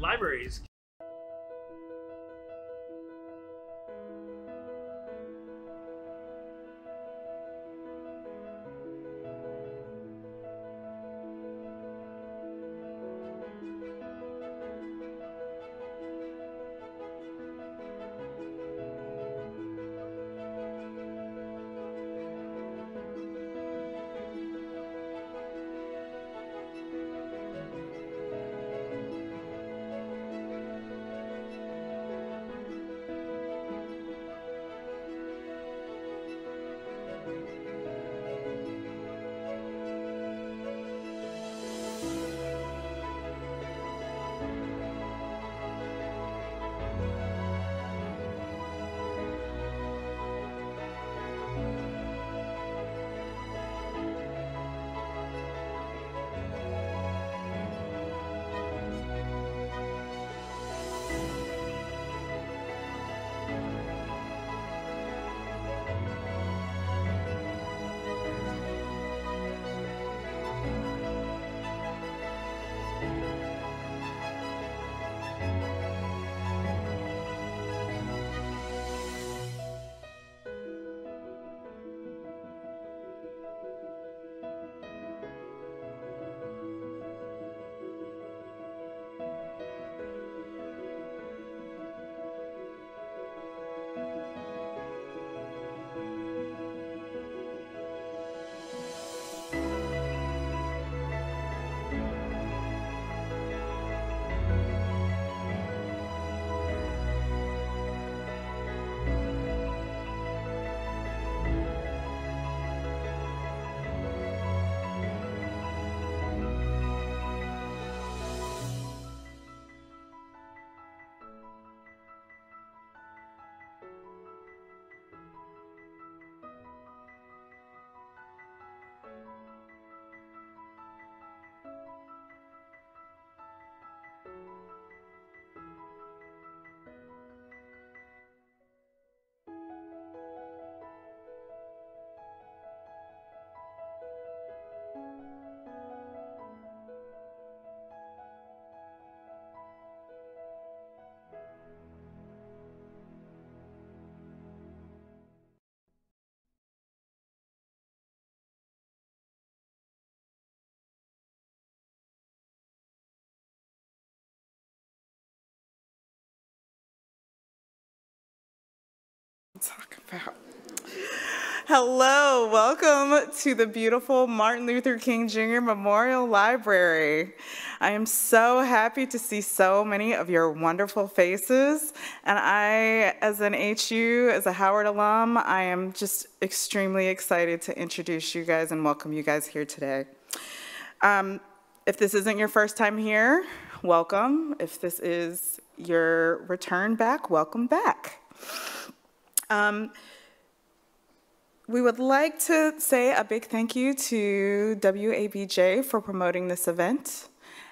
libraries talk about. Hello, welcome to the beautiful Martin Luther King Jr. Memorial Library. I am so happy to see so many of your wonderful faces. And I, as an HU, as a Howard alum, I am just extremely excited to introduce you guys and welcome you guys here today. Um, if this isn't your first time here, welcome. If this is your return back, welcome back. Um, we would like to say a big thank you to WABJ for promoting this event.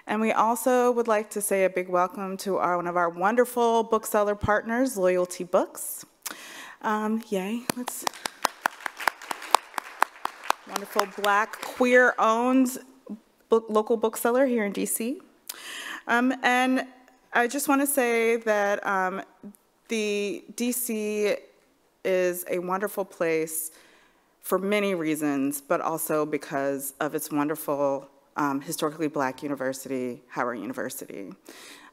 And we also would like to say a big welcome to our, one of our wonderful bookseller partners, Loyalty Books. Um, yay, let's. Wonderful black, queer owned book, local bookseller here in DC. Um, and I just want to say that um, the DC is a wonderful place for many reasons, but also because of its wonderful um, historically black university, Howard University.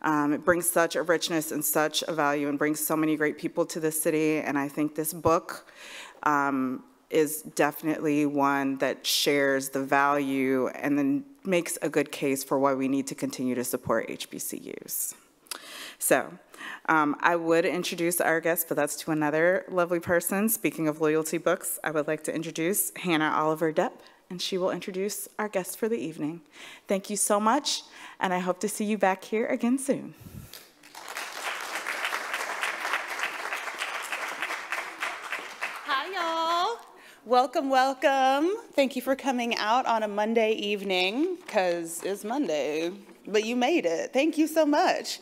Um, it brings such a richness and such a value and brings so many great people to the city, and I think this book um, is definitely one that shares the value and then makes a good case for why we need to continue to support HBCUs. So um, I would introduce our guest, but that's to another lovely person. Speaking of loyalty books, I would like to introduce Hannah Oliver Depp, and she will introduce our guest for the evening. Thank you so much, and I hope to see you back here again soon. Hi, y'all. Welcome, welcome. Thank you for coming out on a Monday evening, because it's Monday, but you made it. Thank you so much.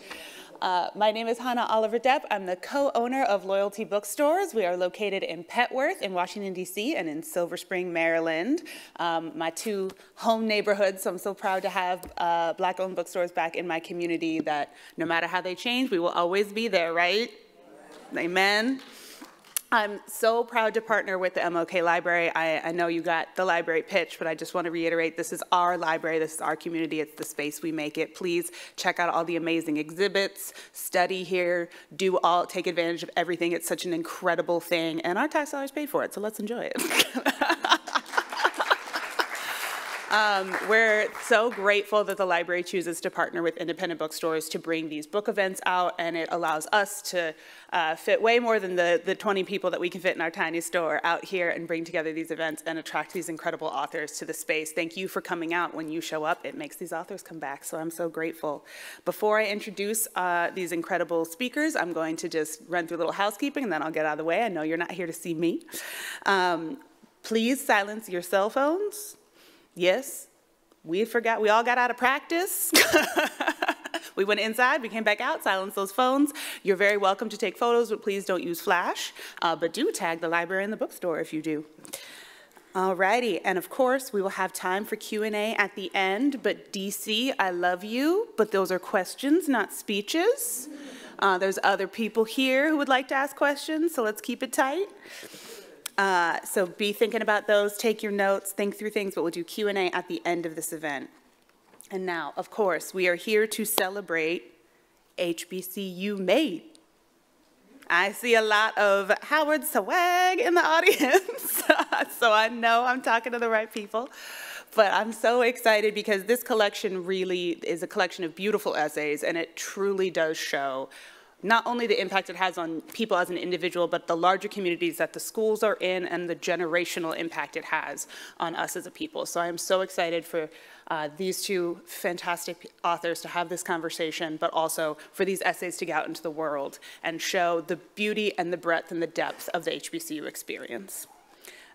Uh, my name is Hannah Oliver Depp. I'm the co-owner of Loyalty Bookstores. We are located in Petworth in Washington, D.C. and in Silver Spring, Maryland, um, my two home neighborhoods. So I'm so proud to have uh, black-owned bookstores back in my community that no matter how they change, we will always be there, right? Amen. I'm so proud to partner with the MLK Library. I, I, know you got the library pitch, but I just want to reiterate this is our library, this is our community, it's the space we make it. Please check out all the amazing exhibits, study here, do all, take advantage of everything. It's such an incredible thing, and our tax dollars paid for it, so let's enjoy it. Um, we're so grateful that the library chooses to partner with independent bookstores to bring these book events out, and it allows us to uh, fit way more than the, the 20 people that we can fit in our tiny store out here and bring together these events and attract these incredible authors to the space. Thank you for coming out. When you show up, it makes these authors come back, so I'm so grateful. Before I introduce uh, these incredible speakers, I'm going to just run through a little housekeeping, and then I'll get out of the way. I know you're not here to see me. Um, please silence your cell phones Yes, we forgot, we all got out of practice. we went inside, we came back out, silenced those phones. You're very welcome to take photos, but please don't use flash. Uh, but do tag the library and the bookstore if you do. Alrighty, and of course, we will have time for Q&A at the end, but DC, I love you, but those are questions, not speeches. Uh, there's other people here who would like to ask questions, so let's keep it tight. Uh, so be thinking about those, take your notes, think through things, but we'll do Q&A at the end of this event. And now, of course, we are here to celebrate HBCU Made. I see a lot of Howard Swag in the audience, so I know I'm talking to the right people. But I'm so excited because this collection really is a collection of beautiful essays, and it truly does show not only the impact it has on people as an individual, but the larger communities that the schools are in and the generational impact it has on us as a people. So I'm so excited for uh, these two fantastic authors to have this conversation, but also for these essays to get out into the world and show the beauty and the breadth and the depth of the HBCU experience.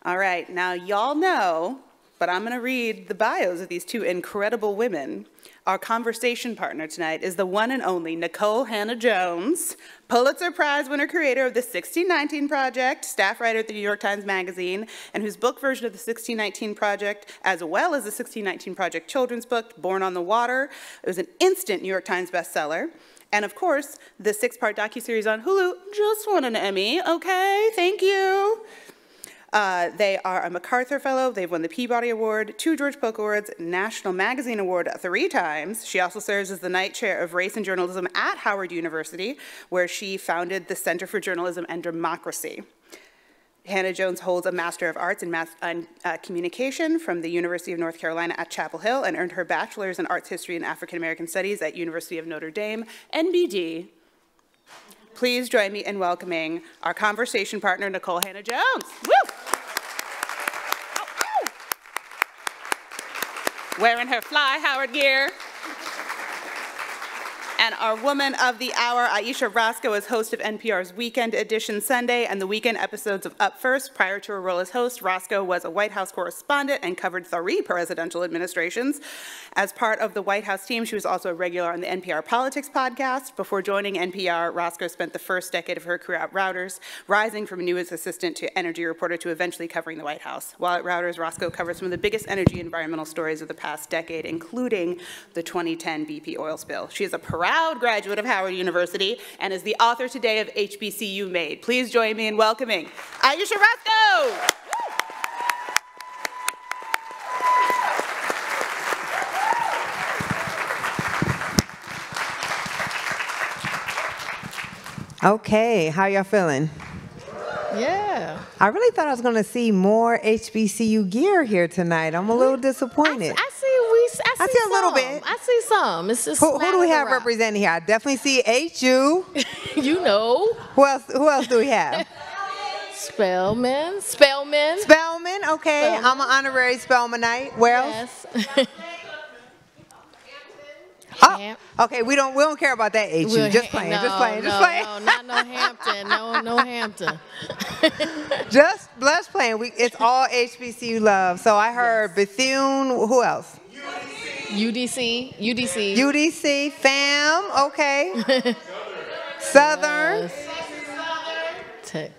All right, now y'all know, but I'm gonna read the bios of these two incredible women. Our conversation partner tonight is the one and only Nikole Hannah-Jones, Pulitzer Prize winner creator of the 1619 Project, staff writer at the New York Times Magazine, and whose book version of the 1619 Project, as well as the 1619 Project children's book, Born on the Water, it was an instant New York Times bestseller. And of course, the six-part docuseries on Hulu just won an Emmy, okay, thank you. Uh, they are a MacArthur Fellow. They've won the Peabody Award, two George Polk Awards, National Magazine Award three times. She also serves as the Knight Chair of Race and Journalism at Howard University, where she founded the Center for Journalism and Democracy. Hannah-Jones holds a Master of Arts in Mass, uh, Communication from the University of North Carolina at Chapel Hill and earned her Bachelor's in Arts History and African American Studies at University of Notre Dame, NBD. Please join me in welcoming our conversation partner, Nikole Hannah-Jones. Woo! Wearing her fly Howard gear. And our woman of the hour, Ayesha Rascoe, is host of NPR's Weekend Edition Sunday and the weekend episodes of Up First. Prior to her role as host, Rascoe was a White House correspondent and covered three presidential administrations. As part of the White House team, she was also a regular on the NPR Politics podcast. Before joining NPR, Rascoe spent the first decade of her career at Reuters, rising from a news assistant to energy reporter to eventually covering the White House. While at Reuters, Rascoe covered some of the biggest energy environmental stories of the past decade, including the 2010 BP oil spill. She is a proud graduate of Howard University and is the author today of HBCU Made. Please join me in welcoming Ayesha Rascoe. Okay, how y'all feeling? Yeah. I really thought I was going to see more HBCU gear here tonight. I'm a little disappointed. I, I see. I see, I see a little some. bit. I see some. It's just who, who do we have representing here? I definitely see HU. you know. Who else? Who else do we have? Spelman. Spelman. Spelman. Okay, Spelman. I'm an honorary Spelmanite. Where else? Yes. Oh, okay. We don't we don't care about that HU. We're Just playing. no, just playing. Just no, playing. No, not no Hampton. No, no Hampton. just just playing. We it's all HBCU love. So I heard Bethune. Who else? UDC. UDC. UDC. Fam. Okay. Southern. Tech.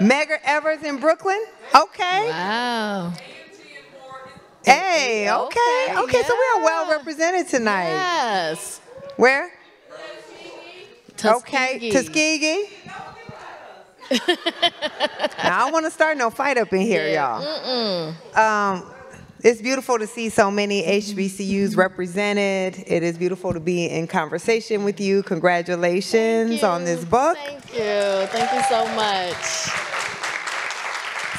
Medgar Evers in Brooklyn. Okay. Wow. Hey, okay. Okay, Okay, so we are well represented tonight. Yes. Where? Tuskegee. Okay, Tuskegee. now, I don't want to start no fight up in here, y'all. Um, it's beautiful to see so many HBCUs represented. It is beautiful to be in conversation with you. Congratulations on this book. Thank you. Thank you so much.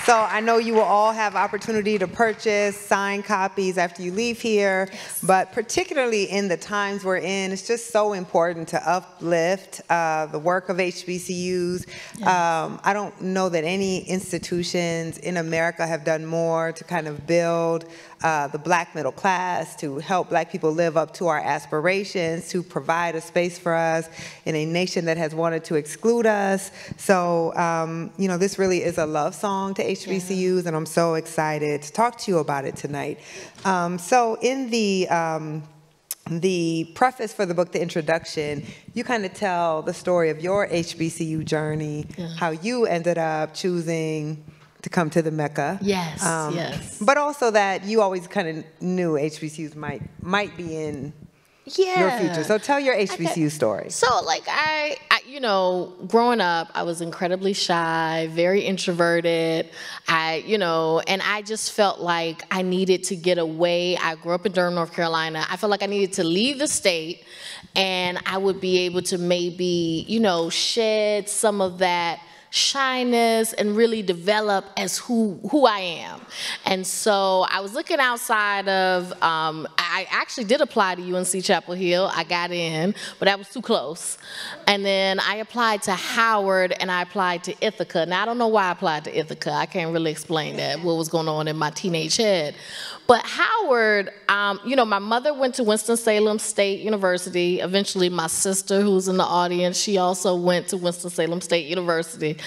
So I know you will all have opportunity to purchase signed copies after you leave here, but particularly in the times we're in, it's just so important to uplift uh, the work of HBCUs. Um, I don't know that any institutions in America have done more to kind of build uh, the black middle class, to help black people live up to our aspirations, to provide a space for us in a nation that has wanted to exclude us. So, um, you know, this really is a love song to HBCUs, and I'm so excited to talk to you about it tonight. Um, so, in the um, the preface for the book, the introduction, you kind of tell the story of your HBCU journey, how you ended up choosing to come to the Mecca. Yes, Um, yes. But also that you always kind of knew HBCUs might might be in Yeah. your future. So tell your HBCU story. So, like, I, I, you know, growing up, I was incredibly shy, very introverted. I, you know, and I just felt like I needed to get away. I grew up in Durham, North Carolina. I felt like I needed to leave the state and I would be able to maybe, you know, shed some of that shyness and really develop as who who I am. And so I was looking outside of. Um, I actually did apply to UNC Chapel Hill. I got in, but that was too close. And then I applied to Howard and I applied to Ithaca. Now I don't know why I applied to Ithaca. I can't really explain that. What was going on in my teenage head. But Howard, um, you know, my mother went to Winston-Salem State University. Eventually, my sister, who's in the audience, she also went to Winston-Salem State University.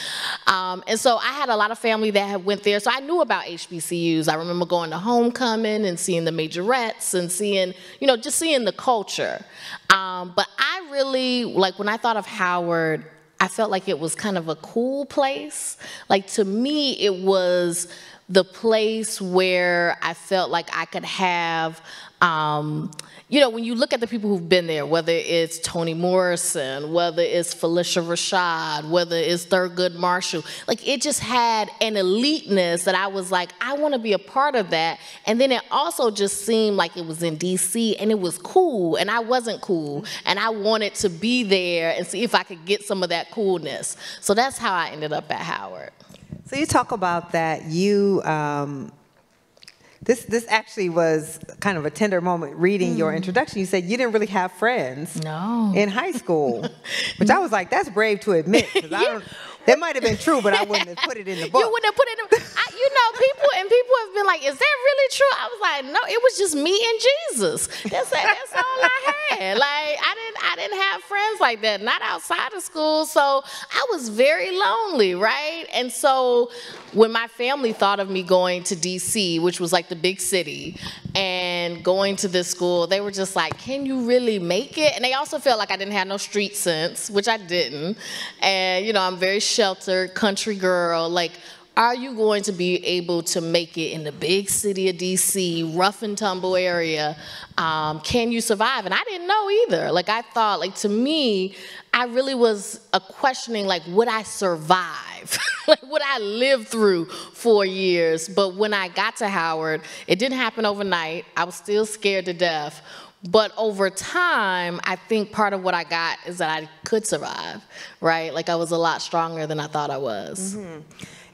Um, and so I had a lot of family that had went there, so I knew about HBCUs. I remember going to homecoming and seeing the majorettes and seeing, you know, just seeing the culture. Um, but I really, like, when I thought of Howard, I felt like it was kind of a cool place. Like, to me, it was the place where I felt like I could have, um, you know, when you look at the people who've been there, whether it's Toni Morrison, whether it's Phylicia Rashad, whether it's Thurgood Marshall, like it just had an eliteness that I was like, I want to be a part of that. And then it also just seemed like it was in DC and it was cool, and I wasn't cool, and I wanted to be there and see if I could get some of that coolness. So that's how I ended up at Howard. So you talk about that you. Um, this this actually was kind of a tender moment reading your introduction. You said you didn't really have friends Mm. No. in high school, which I was like, that's brave to admit. don't, that might have been true, but I wouldn't have put it in the book. You wouldn't have put it in. People and people have been like, "Is that really true?" I was like, "No, it was just me and Jesus. That's that's all I had. Like, I didn't I didn't have friends like that, not outside of school. So I was very lonely, right? And so when my family thought of me going to D.C., which was like the big city, and going to this school, they were just like, "Can you really make it?" And they also felt like I didn't have no street sense, which I didn't. And you know, I'm very sheltered, country girl. Like, are you going to be able to make it in the big city of DC, rough and tumble area? Um, can you survive? And I didn't know either. Like, I thought, like, to me, I really was a questioning, like, would I survive? like, would I live through four years? But when I got to Howard, it didn't happen overnight. I was still scared to death. But over time, I think part of what I got is that I could survive, right? Like I was a lot stronger than I thought I was.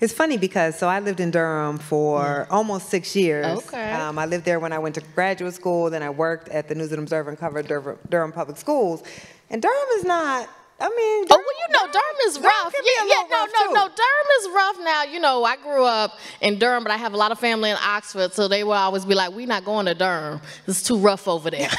It's funny because so I lived in Durham for almost six years. Okay. Um, I lived there when I went to graduate school. Then I worked at the News and Observer and covered Durham, Durham Public Schools. And Durham is not. I mean. Oh, well, you know, Durham is Durham rough. Yeah, yeah, no, no, too. no. Durham is rough now. You know, I grew up in Durham, but I have a lot of family in Oxford, so they would always be like, "We're not going to Durham. It's too rough over there."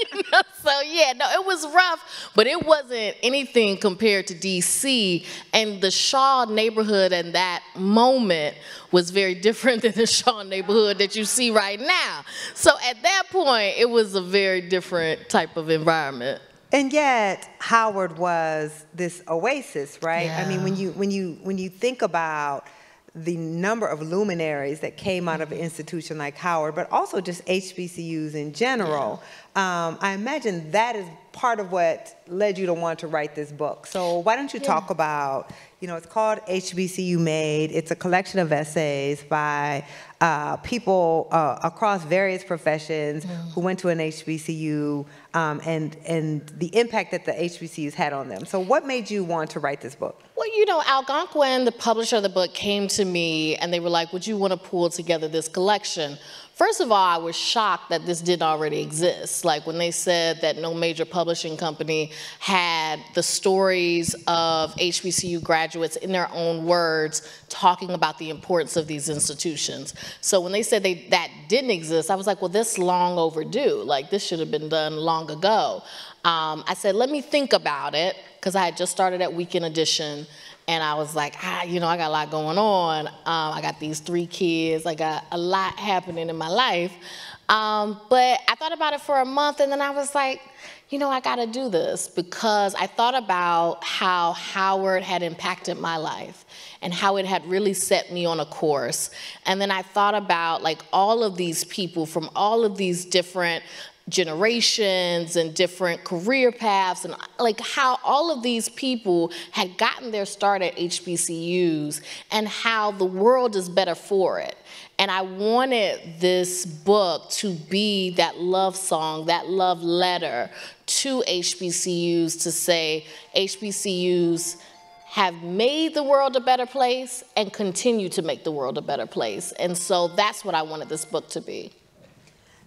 you know? So yeah, no, it was rough, but it wasn't anything compared to D.C. and the Shaw neighborhood. And that moment was very different than the Shaw neighborhood that you see right now. So at that point, it was a very different type of environment. And yet, Howard was this oasis, right? I mean, when you when you when you think about the number of luminaries that came out of an institution like Howard, but also just HBCUs in general, um, I imagine that is part of what led you to want to write this book. So why don't you talk about, you know, it's called HBCU Made. It's a collection of essays by uh, people uh, across various professions who went to an HBCU um, and and the impact that the HBCUs had on them. So what made you want to write this book? Well, you know, Algonquin, the publisher of the book, came to me and they were like, Would you want to pull together this collection? First of all, I was shocked that this didn't already exist. Like when they said that no major publishing company had the stories of HBCU graduates in their own words talking about the importance of these institutions. So when they said they, that didn't exist, I was like, well, this long overdue. Like this should have been done long ago. Um, I said, let me think about it, because I had just started at Weekend Edition, and I was like, ah, you know, I got a lot going on. Um, I got these three kids, I got a lot happening in my life. Um, but I thought about it for a month, and then I was like, you know, I gotta do this because I thought about how Howard had impacted my life and how it had really set me on a course. And then I thought about like all of these people from all of these different generations and different career paths and like how all of these people had gotten their start at HBCUs and how the world is better for it. And I wanted this book to be that love song, that love letter to HBCUs to say HBCUs have made the world a better place and continue to make the world a better place. And so that's what I wanted this book to be.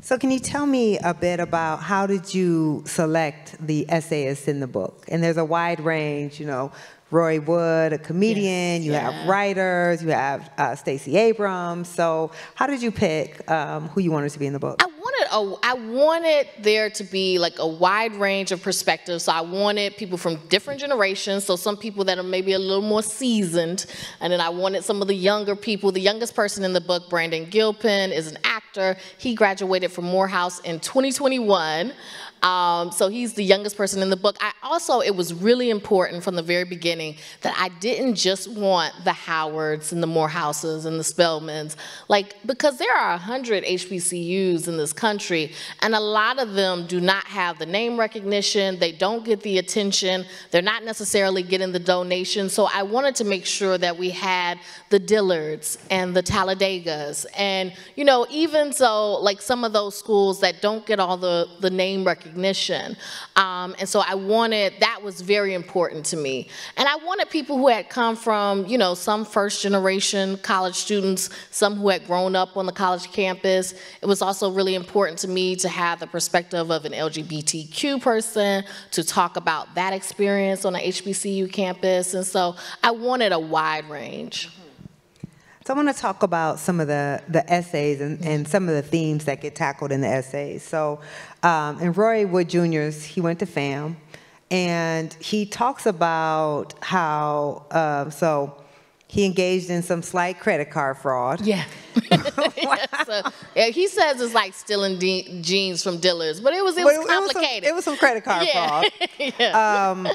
So can you tell me a bit about how did you select the essayists in the book? And there's a wide range, you know, Roy Wood, a comedian, Yes, you yeah. have writers, you have uh, Stacey Abrams. So how did you pick um, who you wanted to be in the book? I a, I wanted there to be like a wide range of perspectives. So I wanted people from different generations. So some people that are maybe a little more seasoned, and then I wanted some of the younger people. The youngest person in the book, Brandon Gilpin, is an actor. He graduated from Morehouse in 2021. Um, so he's the youngest person in the book. I also, it was really important from the very beginning that I didn't just want the Howards and the Morehouses and the Spelmans, like, because there are 100 HBCUs in this country, and a lot of them do not have the name recognition, they don't get the attention, they're not necessarily getting the donations. So I wanted to make sure that we had the Dillards and the Talladegas, and, you know, even so, like some of those schools that don't get all the, the name recognition. Um, and so I wanted, that was very important to me. And I wanted people who had come from, you know, some first generation college students, some who had grown up on the college campus. It was also really important to me to have the perspective of an LGBTQ person to talk about that experience on a HBCU campus. And so I wanted a wide range. So I want to talk about some of the, the essays and, and some of the themes that get tackled in the essays. So, um, in Roy Wood Jr.'s, he went to FAM, and he talks about how, um, so he engaged in some slight credit card fraud. Yeah. so, yeah, he says it's like stealing de- jeans from dealers, but it was it was it, was some, complicated. it was some credit card Yeah. fraud. Um,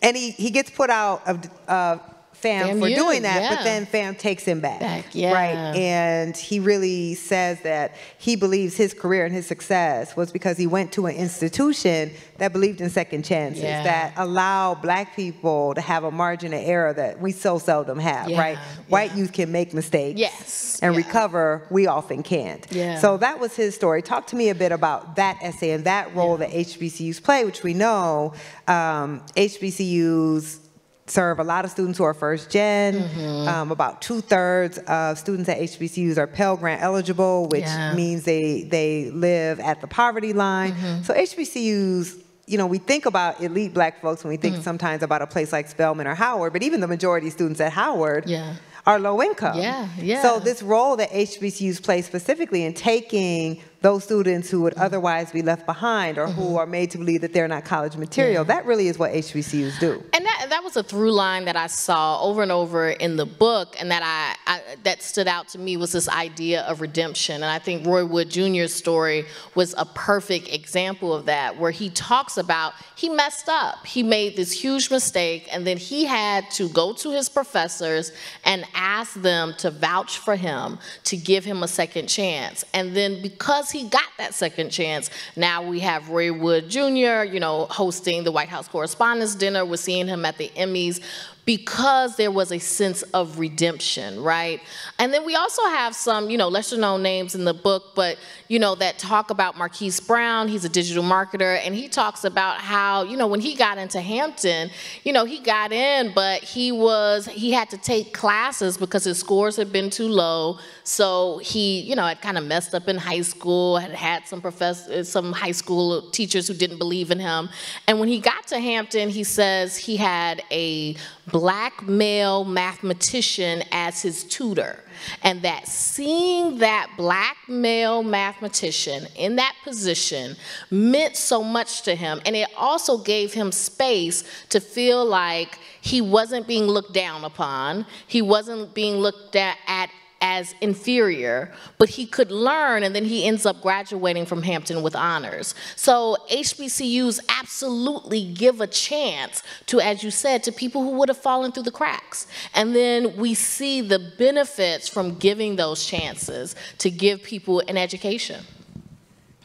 and he, he gets put out of uh, FAM, for FAMU, doing that, but then FAM takes him back. Back, yeah. Right. And he really says that he believes his career and his success was because he went to an institution that believed in second chances, Yeah. that allow black people to have a margin of error that we so seldom have, Yeah, right? White yeah. youth can make mistakes. Yes, And yeah. recover, we often can't. Yeah. So that was his story. Talk to me a bit about that essay and that role that HBCUs play, which we know um, HBCUs serve a lot of students who are first general Mm-hmm. Um, about two thirds of students at HBCUs are Pell Grant eligible, which Yeah. means they they live at the poverty line. Mm-hmm. So HBCUs. You know, we think about elite black folks when we Mm. think sometimes about a place like Spelman or Howard, but even the majority of students at Howard Yeah. are low income. Yeah, yeah. So this role that HBCUs play specifically in taking those students who would mm-hmm. otherwise be left behind or who mm-hmm. are made to believe that they're not college material. That really is what HBCUs do. And that, that was a through line that I saw over and over in the book, and that I, I that stood out to me was this idea of redemption. And I think Roy Wood Jr.'s story was a perfect example of that, where he talks about he messed up, he made this huge mistake, and then he had to go to his professors and ask them to vouch for him, to give him a second chance. And then because he got that second chance, now we have Roy Wood Jr., you know, hosting the White House Correspondents' Dinner. We're seeing him at the Emmys because there was a sense of redemption, right? And then we also have some, you know, lesser known names in the book, but, you know, that talk about Marquise Brown. He's a digital marketer, and he talks about how, you know, when he got into Hampton, you know, he got in, but he was, he had to take classes because his scores had been too low. So he, you know, had kind of messed up in high school, had had some professors, uh, some high school teachers who didn't believe in him. And when he got to Hampton, he says he had a black male mathematician as his tutor. And that seeing that black male mathematician in that position meant so much to him. And it also gave him space to feel like he wasn't being looked down upon, he wasn't being looked at as inferior, but he could learn and then he ends up graduating from Hampton with honors. So HBCUs absolutely give a chance to, as you said, to people who would have fallen through the cracks. And then we see the benefits from giving those chances to give people an education.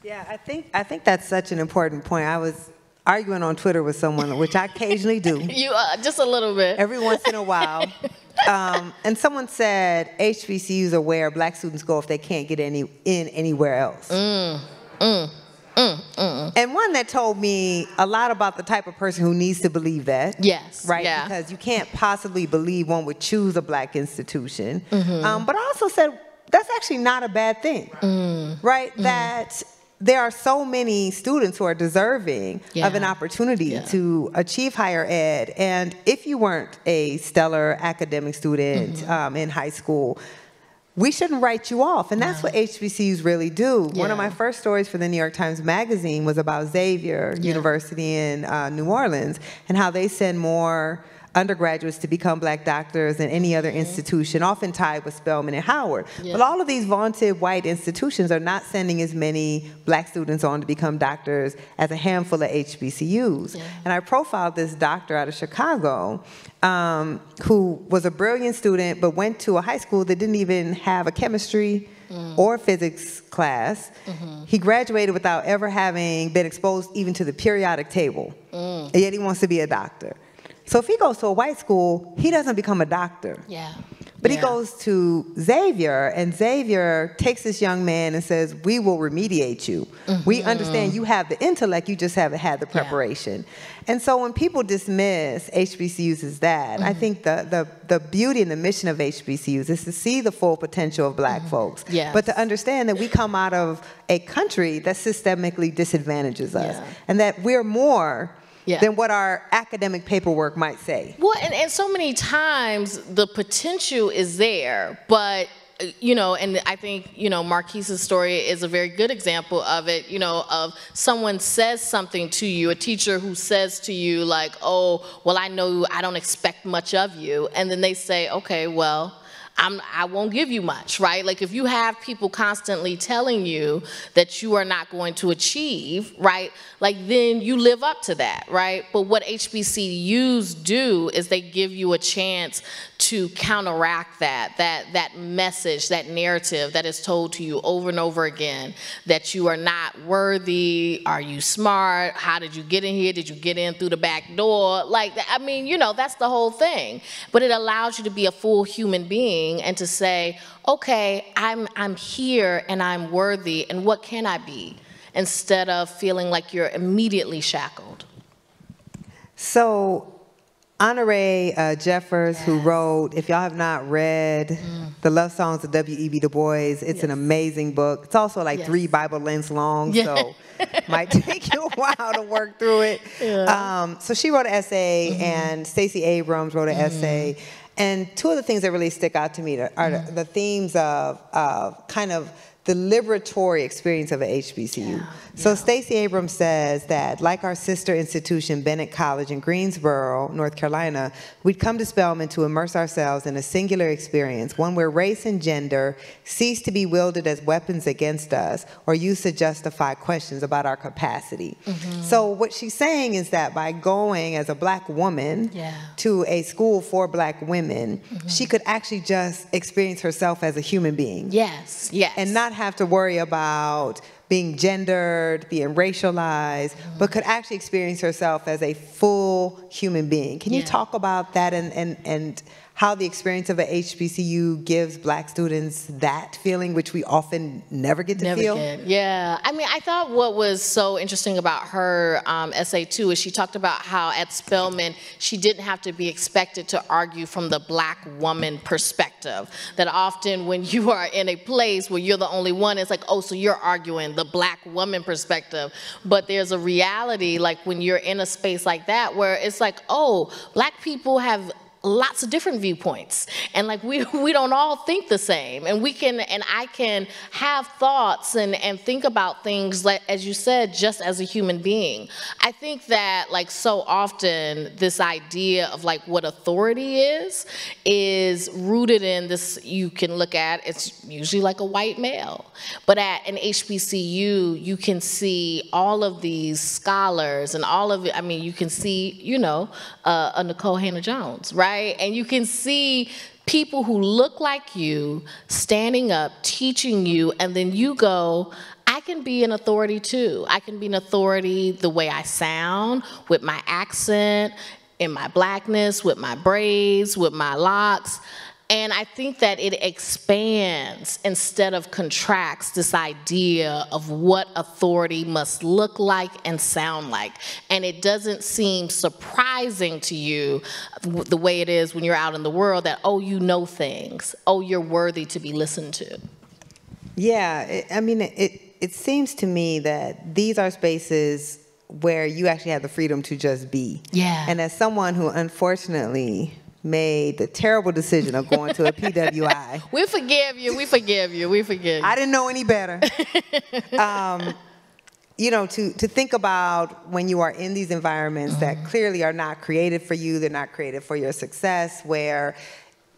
Yeah, I think I think that's such an important point. I was arguing on Twitter with someone, which I occasionally do. You uh, just a little bit. Every once in a while. Um, and someone said HBCUs are where black students go if they can't get any in anywhere else. Mm, mm, mm, mm, and one that told me a lot about the type of person who needs to believe that. Yes. Right? Yeah. Because you can't possibly believe one would choose a black institution. Mm-hmm. Um, but I also said that's actually not a bad thing. Mm. Right? Mm. That there are so many students who are deserving yeah. of an opportunity yeah. to achieve higher ed. And if you weren't a stellar academic student mm-hmm. um, in high school, we shouldn't write you off. And that's what HBCUs really do. Yeah. One of my first stories for the New York Times Magazine was about Xavier University in uh, New Orleans and how they send more undergraduates to become black doctors in any other institution, often tied with Spelman and Howard. Yeah. But all of these vaunted white institutions are not sending as many black students on to become doctors as a handful of HBCUs. Yeah. And I profiled this doctor out of Chicago um, who was a brilliant student but went to a high school that didn't even have a chemistry mm. or physics class. Mm-hmm. He graduated without ever having been exposed even to the periodic table. Mm. And yet he wants to be a doctor. So if he goes to a white school, he doesn't become a doctor. Yeah. But yeah. he goes to Xavier, and Xavier takes this young man and says, We will remediate you. Mm-hmm. We understand you have the intellect, you just haven't had the preparation. Yeah. And so when people dismiss HBCUs as that, mm-hmm. I think the, the, the beauty and the mission of HBCUs is to see the full potential of black mm-hmm. folks, yes. but to understand that we come out of a country that systemically disadvantages us, yeah. and that we're more yeah. than what our academic paperwork might say. Well, and, and so many times the potential is there, but uh, you know, and I think, you know, Marquise's story is a very good example of it, you know, of someone says something to you, a teacher who says to you, like, oh, well, I know I don't expect much of you. And then they say, okay, well, I'm, I won't give you much, right? Like if you have people constantly telling you that you are not going to achieve, right? Like then you live up to that, right? But what HBCUs do is they give you a chance to counteract that, that, that message, that narrative that is told to you over and over again that you are not worthy, are you smart, how did you get in here, did you get in through the back door? Like, I mean, you know, that's the whole thing. But it allows you to be a full human being and to say, okay, I'm, I'm here and I'm worthy, and what can I be? Instead of feeling like you're immediately shackled. So Honorée uh, Jeffers, yes. who wrote, if y'all have not read mm. The Love Songs of W.E.B. Du Bois, it's yes. an amazing book. It's also like yes. three Bible lengths long, yeah. so might take you a while to work through it. Yeah. Um, so she wrote an essay, mm-hmm. and Stacey Abrams wrote an mm-hmm. essay. And two of the things that really stick out to me are mm-hmm. the themes of, of kind of the liberatory experience of a HBCU. So Stacey Abrams says that, like our sister institution, Bennett College in Greensboro, North Carolina, we'd come to Spelman to immerse ourselves in a singular experience, one where race and gender cease to be wielded as weapons against us or used to justify questions about our capacity. Mm-hmm. So what she's saying is that by going as a black woman Yeah. to a school for black women, mm-hmm. she could actually just experience herself as a human being Yes, yes. and not have to worry about being gendered, being racialized, mm-hmm. but could actually experience herself as a full human being. Can you talk about that and, and, and how the experience of a HBCU gives black students that feeling, which we often never get to Never feel? did. Yeah. I mean, I thought what was so interesting about her um, essay too is she talked about how at Spelman she didn't have to be expected to argue from the black woman perspective. That often when you are in a place where you're the only one, it's like, oh, so you're arguing the black woman perspective. But there's a reality, like when you're in a space like that, where it's like, oh, black people have lots of different viewpoints. And like we we don't all think the same. And we can and I can have thoughts and and think about things like as you said just as a human being. I think that like so often this idea of like what authority is is rooted in this you can look at it's usually like a white male. But at an HBCU you can see all of these scholars and all of it I mean you can see you know uh, a Nikole Hannah Jones right and you can see people who look like you standing up teaching you and then you go I can be an authority too. I can be an authority the way I sound, with my accent, in my blackness, with my braids, with my locks. And I think that it expands instead of contracts this idea of what authority must look like and sound like. And it doesn't seem surprising to you the way it is when you're out in the world that, oh, you know things. Oh, you're worthy to be listened to. Yeah, it, I mean, it, it, it seems to me that these are spaces where you actually have the freedom to just be. Yeah. And as someone who unfortunately made the terrible decision of going to a PWI, We forgive you. We forgive you. We forgive you. I didn't know any better. um, you know, to, to think about when you are in these environments that clearly are not created for you, they're not created for your success, where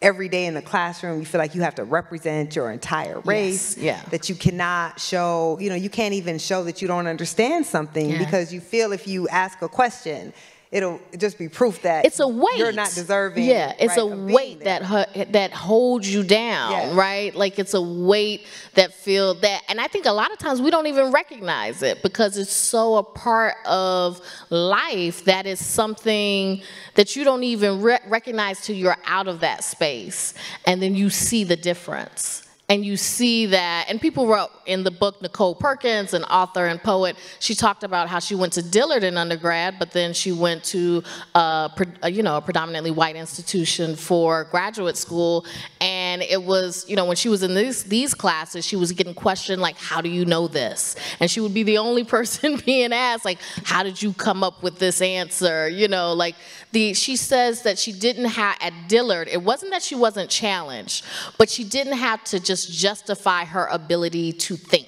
every day in the classroom you feel like you have to represent your entire race, yeah. that you cannot show, you know, you can't even show that you don't understand something Yeah. because you feel if you ask a question, it'll just be proof that it's a weight. you're not deserving. Yeah, it's right, a weight that that holds you down, Yes. right? Like it's a weight that feel that, and I think a lot of times we don't even recognize it because it's so a part of life that is something that you don't even re- recognize till you're out of that space, and then you see the difference. And you see that, and people wrote in the book, Nichole Perkins, an author and poet, she talked about how she went to Dillard in undergrad, but then she went to, uh, pre- uh, you know, a predominantly white institution for graduate school. And it was, you know, when she was in these, these classes, she was getting questioned, like, how do you know this? And she would be the only person being asked, like, how did you come up with this answer? You know, like, the, she says that she didn't have, at Dillard, it wasn't that she wasn't challenged, but she didn't have to just justify her ability to think.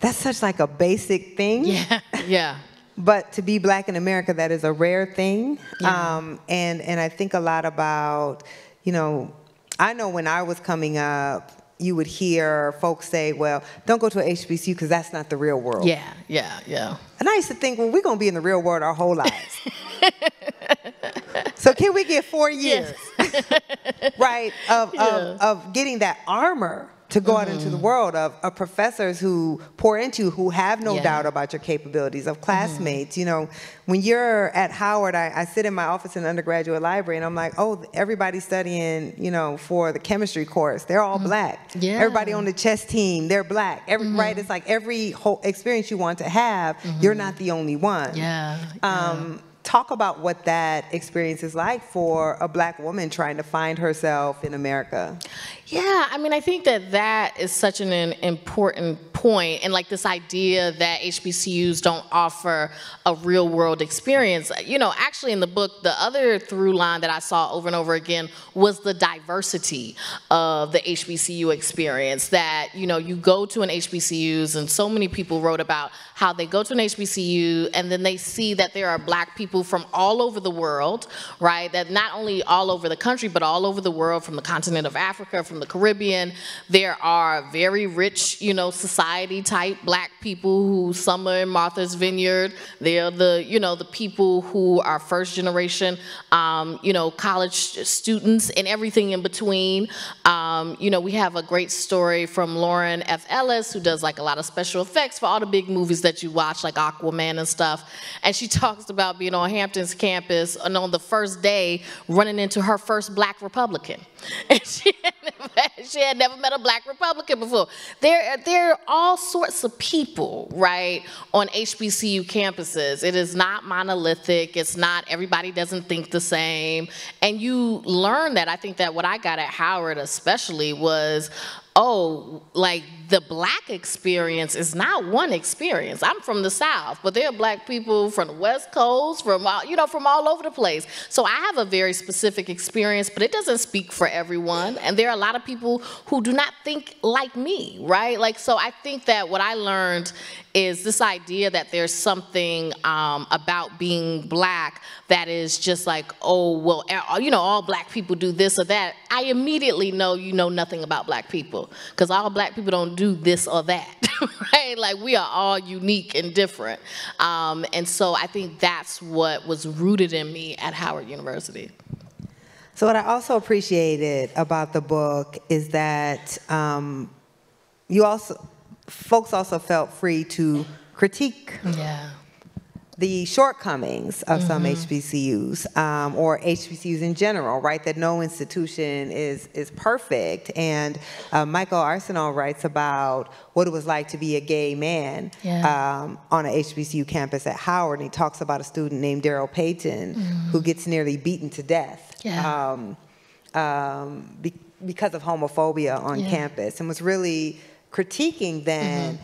That's such like a basic thing. Yeah, yeah. But to be black in America, that is a rare thing. Um, and, and I think a lot about, you know, I know when I was coming up, you would hear folks say, well, don't go to a HBCU because that's not the real world. Yeah, yeah, yeah. And I used to think, well, we're going to be in the real world our whole lives. so can we get four years, right, of, Yeah. of, of getting that armor to go out into the mm-hmm. world of, of professors who pour into you, who have no Yeah. doubt about your capabilities, of mm-hmm. classmates. You know, when you're at Howard, I, I sit in my office in the undergraduate library and I'm like, oh, everybody's studying, you know, for the chemistry course. They're all mm. black. Yeah. Everybody on the chess team, they're black. Every, mm-hmm. Right? It's like every whole experience you want to have, you're not the only one. Yeah. Um, talk about what that experience is like for a black woman trying to find herself in America. Yeah, I mean, I think that that is such an, an important point, and like this idea that HBCUs don't offer a real world experience. You know, actually, in the book, the other through line that I saw over and over again was the diversity of the HBCU experience. That you know, you go to an HBCUs, and so many people wrote about how they go to an HBCU and then they see that there are black people from all over the world, right? That not only all over the country, but all over the world, from the continent of Africa, from the Caribbean. There are very rich, you know, society type black people who are in Martha's Vineyard. They're the, you know, the people who are first generation, um, you know, college students and everything in between. Um, you know, we have a great story from Lauren F. Ellis, who does like a lot of special effects for all the big movies that you watch, like Aquaman and stuff. And she talks about being on Hampton's campus and on the first day running into her first black Republican. And she had she had never met a black Republican before. There, there are all sorts of people, right, on HBCU campuses. It is not monolithic. It's not, everybody doesn't think the same. And you learn that. I think that what I got at Howard especially was oh, like the black experience is not one experience. I'm from the South, but there are black people from the West Coast, from all, you know, from all over the place. So I have a very specific experience, but it doesn't speak for everyone. And there are a lot of people who do not think like me, right? Like, so I think that what I learned is this idea that there's something um, about being black that is just like, oh, well, you know, all black people do this or that. I immediately know you know nothing about black people because all black people don't do this or that, right? Like we are all unique and different. Um, and so I think that's what was rooted in me at Howard University. So what I also appreciated about the book is that um, you also, folks also felt free to critique yeah the shortcomings of mm-hmm. some HBCUs um, or HBCUs in general, right? That no institution is is perfect. And uh, Michael Arceneaux writes about what it was like to be a gay man yeah. um, on an HBCU campus at Howard. And he talks about a student named Daryl Payton mm-hmm. who gets nearly beaten to death. Yeah. Um, um be- because of homophobia on campus and was really critiquing then mm-hmm.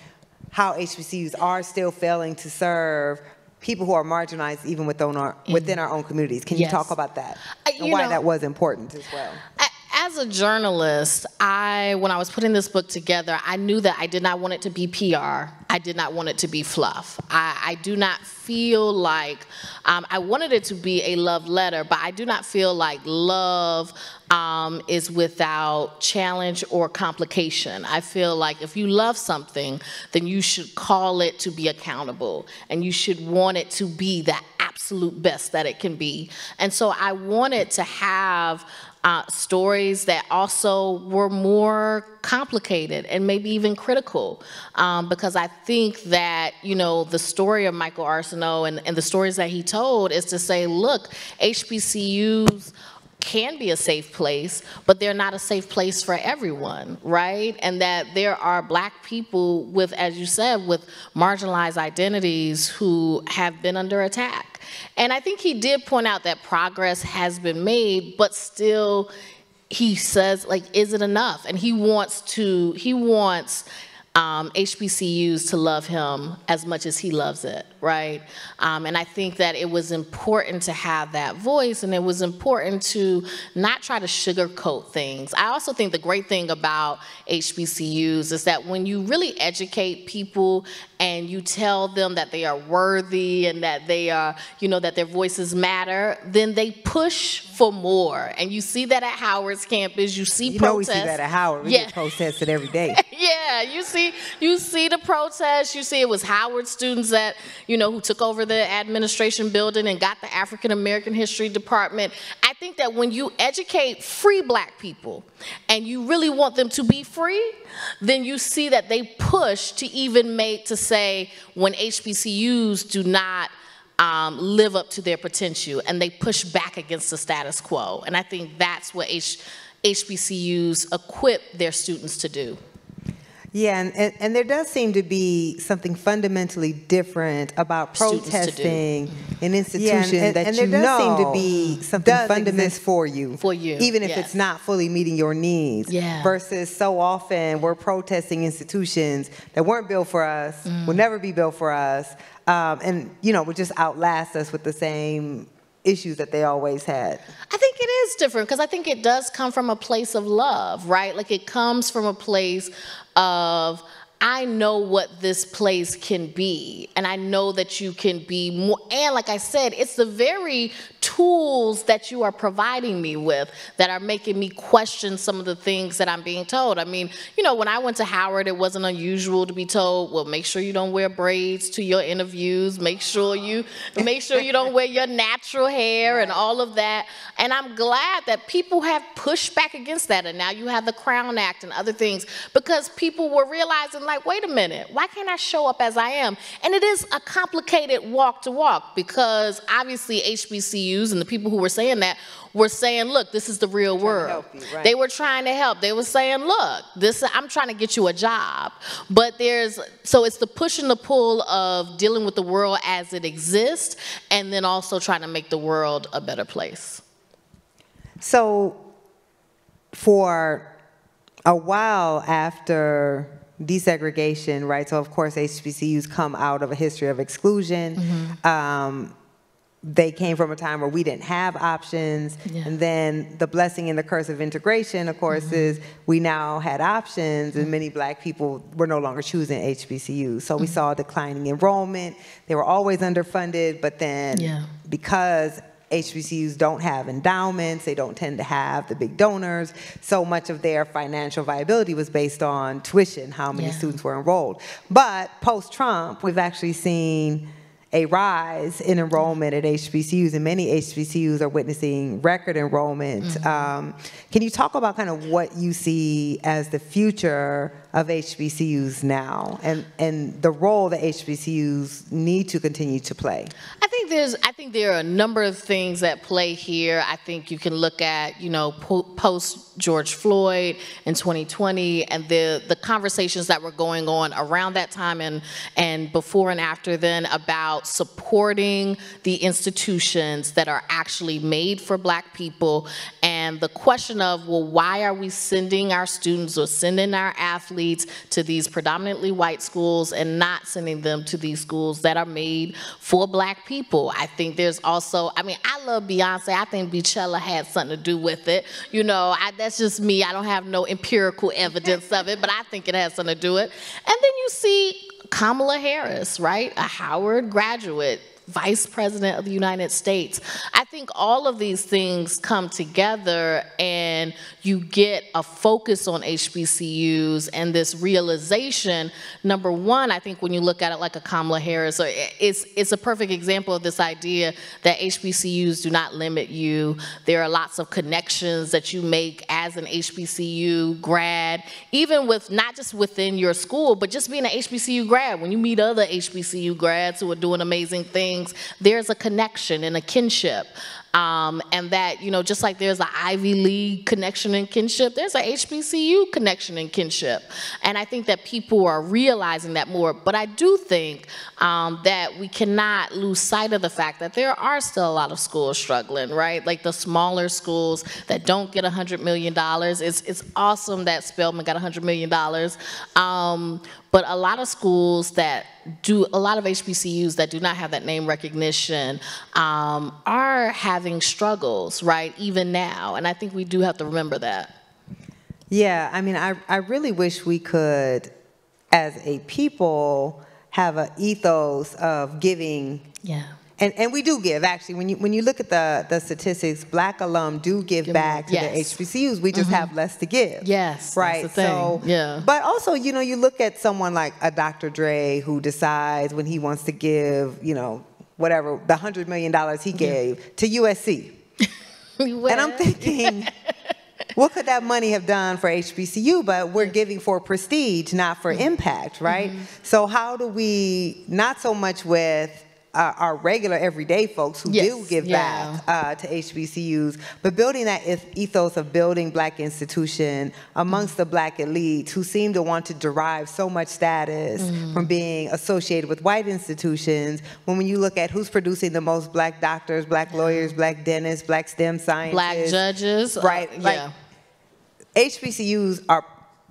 how HBCUs are still failing to serve people who are marginalized even within our within our own communities. Can yes. you talk about that and why know, that was important as well? I, as a journalist, I when I was putting this book together, I knew that I did not want it to be PR. I did not want it to be fluff. I, I do not feel like um, I wanted it to be a love letter, but I do not feel like love um, is without challenge or complication. I feel like if you love something, then you should call it to be accountable, and you should want it to be the absolute best that it can be. And so I wanted to have uh, stories that also were more complicated and maybe even critical um, because I think that you know the story of Michael Arceneaux and, and the stories that he told is to say look HBCUs can be a safe place, but they're not a safe place for everyone, right? And that there are black people with, as you said, with marginalized identities who have been under attack. And I think he did point out that progress has been made, but still he says like is it enough and he wants to he wants um, HBCUs to love him as much as he loves it, right? Um, and I think that it was important to have that voice and it was important to not try to sugarcoat things. I also think the great thing about HBCUs is that when you really educate people and you tell them that they are worthy and that they are, you know, that their voices matter, then they push for more. And you see that at Howard's campus. You see you protests. know we see that at Howard. We yeah. get protested every day. yeah, you see, you see the protests. You see it was Howard students that, you know, who took over the administration building and got the African American History Department. I think that when you educate free black people and you really want them to be free, then you see that they push to even make to say when HBCUs do not um, live up to their potential and they push back against the status quo. And I think that's what H- HBCUs equip their students to do. Yeah, and, and, and there does seem to be something fundamentally different about Students to do. protesting an institution Yeah, and- and- that and you there does seem to be something fundamental for you. For you, Even if yes. it's not fully meeting your needs. Yeah. Versus so often we're protesting institutions that weren't built for us, Mm. will never be built for us, um, and, you know, would just outlast us with the same issues that they always had. I think it is different because I think it does come from a place of love, right? Like it comes from a place of I know what this place can be, and I know that you can be more. And like I said, it's the very tools that you are providing me with that are making me question some of the things that I'm being told. I mean, you know, when I went to Howard, it wasn't unusual to be told, "Well, make sure you don't wear braids to your interviews. Make sure you make sure you don't wear your natural hair and all of that." And I'm glad that people have pushed back against that, and now you have the Crown Act and other things because people were realizing, like, wait a minute, why can't I show up as I am? And it is a complicated walk to walk because obviously HBCUs and the people who were saying that were saying, look, this is the real world. you, right. They were trying to help. They were saying, look, this I'm trying to get you a job. But there's so it's the push and the pull of dealing with the world as it exists and then also trying to make the world a better place. So, for a while after desegregation, right? So, of course, HBCUs come out of a history of exclusion. Mm-hmm. Um, they came from a time where we didn't have options. Yeah. And then the blessing and the curse of integration, of course, Mm-hmm. is we now had options, and many black people were no longer choosing HBCUs. So, we Mm-hmm. saw declining enrollment. They were always underfunded, but then Yeah. because HBCUs don't have endowments, they don't tend to have the big donors. So much of their financial viability was based on tuition, how many Yeah. students were enrolled. But post Trump, we've actually seen a rise in enrollment at HBCUs, and many HBCUs are witnessing record enrollment. Mm-hmm. Um, can you talk about kind of what you see as the future of HBCUs now and, and the role that HBCUs need to continue to play? I think there's I think there are a number of things at play here. I think you can look at, you know, po- post George Floyd in 2020 and the the conversations that were going on around that time and and before and after then about supporting the institutions that are actually made for black people and the question of well why are we sending our students or sending our athletes to these predominantly white schools and not sending them to these schools that are made for black people. I think there's also, I mean, I love Beyonce. I think Beachella had something to do with it. You know, I, that's just me. I don't have no empirical evidence of it, but I think it has something to do with it. And then you see Kamala Harris, right? A Howard graduate. Vice President of the United States. I think all of these things come together and you get a focus on HBCUs and this realization. Number one, I think when you look at it like a Kamala Harris, it's, it's a perfect example of this idea that HBCUs do not limit you. There are lots of connections that you make as an HBCU grad, even with not just within your school, but just being an HBCU grad. When you meet other HBCU grads who are doing amazing things, there's a connection and a kinship. Um, and that, you know, just like there's an Ivy League connection and kinship, there's a HBCU connection and kinship. And I think that people are realizing that more. But I do think um, that we cannot lose sight of the fact that there are still a lot of schools struggling, right? Like the smaller schools that don't get $100 million. It's, it's awesome that Spelman got $100 million. Um, but a lot of schools that do, a lot of HBCUs that do not have that name recognition um, are having struggles, right, even now. And I think we do have to remember that. Yeah, I mean, I, I really wish we could, as a people, have an ethos of giving. Yeah. And, and we do give, actually. When you, when you look at the, the statistics, black alum do give Give back to yes. the HBCUs. We just have less to give. Yes, Right. So, yeah. But also, you know, you look at someone like a Dr. Dre who decides when he wants to give, you know, whatever, the $100 million he gave to USC. And I'm thinking, what could that money have done for HBCU? But we're giving for prestige, not for impact, right? So how do we, not so much with uh, our regular everyday folks who Yes, do give yeah. back uh, to HBCUs, but building that eth- ethos of building black institution amongst the black elite who seem to want to derive so much status Mm-hmm. from being associated with white institutions. When when you look at who's producing the most black doctors, black lawyers, black dentists, black STEM scientists, Black judges. uh, right? Like, yeah. HBCUs are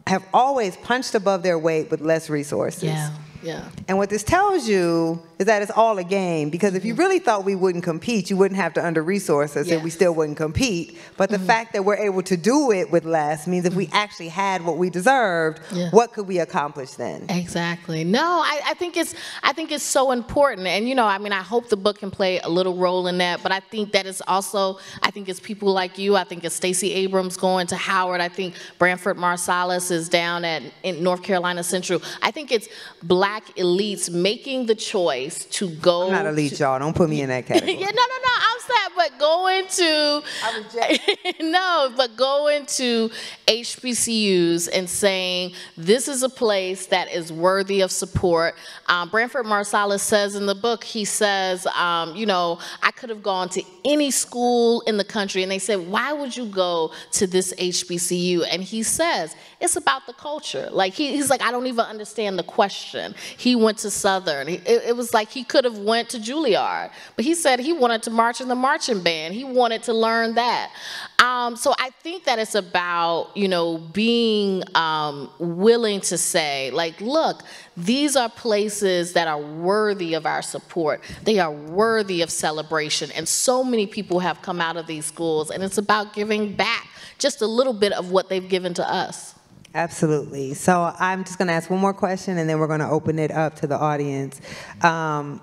have always punched above their weight with less resources. Yeah. Yeah. And what this tells you is that it's all a game because if you mm-hmm. really thought we wouldn't compete, you wouldn't have to under resource us and we still wouldn't compete. But the mm-hmm. fact that we're able to do it with less means if we mm-hmm. actually had what we deserved, Yeah. what could we accomplish then? Exactly. No, I, I think it's I think it's so important, and you know, I mean, I hope the book can play a little role in that. But I think that it's also I think it's people like you. I think it's Stacey Abrams going to Howard. I think Branford Marsalis is down at in North Carolina Central. I think it's black elites making the choice to go. I'm not elite, y'all. Don't put me in that category. Yeah, no, no, no. I'm sad, but going to I reject. no, but going to HBCUs and saying this is a place that is worthy of support. Um, Branford Marsalis says in the book, he says, um, you know, I could have gone to any school in the country, and they said, why would you go to this HBCU? And he says, it's about the culture. Like he, he's like, I don't even understand the question. He went to Southern. It, it was like he could have went to Juilliard, but he said he wanted to march in the marching band. He wanted to learn that. Um, so I think that it's about you know being um, willing to say like, look, these are places that are worthy of our support. They are worthy of celebration, and so many people have come out of these schools, and it's about giving back just a little bit of what they've given to us. Absolutely. So I'm just going to ask one more question, and then we're going to open it up to the audience. Um,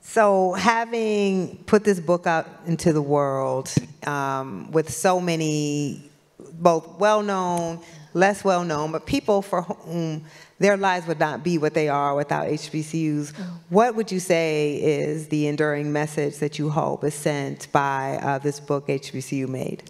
so, having put this book out into the world um, with so many, both well known, less well known, but people for whom their lives would not be what they are without HBCUs, what would you say is the enduring message that you hope is sent by uh, this book, HBCU Made?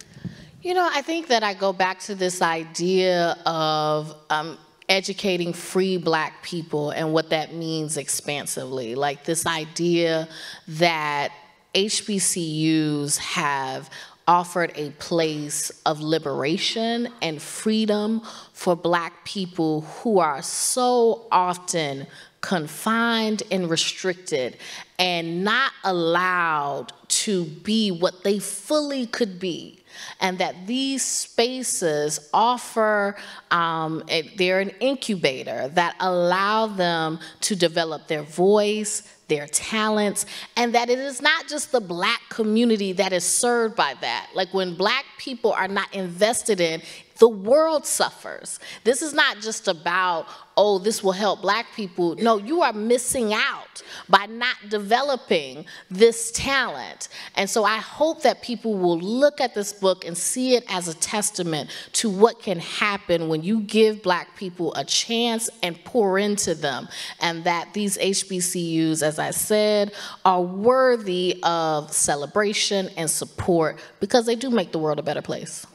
You know, I think that I go back to this idea of um, educating free black people and what that means expansively. Like this idea that HBCUs have offered a place of liberation and freedom for black people who are so often confined and restricted and not allowed to be what they fully could be and that these spaces offer um, a, they're an incubator that allow them to develop their voice their talents and that it is not just the black community that is served by that. Like when black people are not invested in the world suffers. This is not just about oh this will help black people. No you are missing out by not developing this talent. And so i hope that people will look at this book and see it as a testament to what can happen when you give black people a chance and pour into them and that these hbcus as i said are worthy of celebration and support because they do make the world a better place.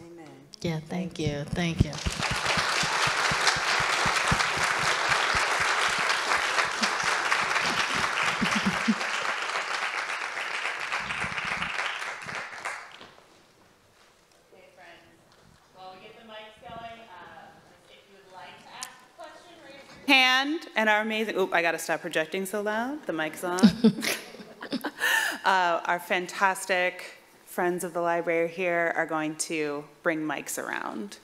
Yeah thank you thank you hand and our amazing, oop, I gotta stop projecting so loud, the mic's on. Uh, Our fantastic friends of the library here are going to bring mics around.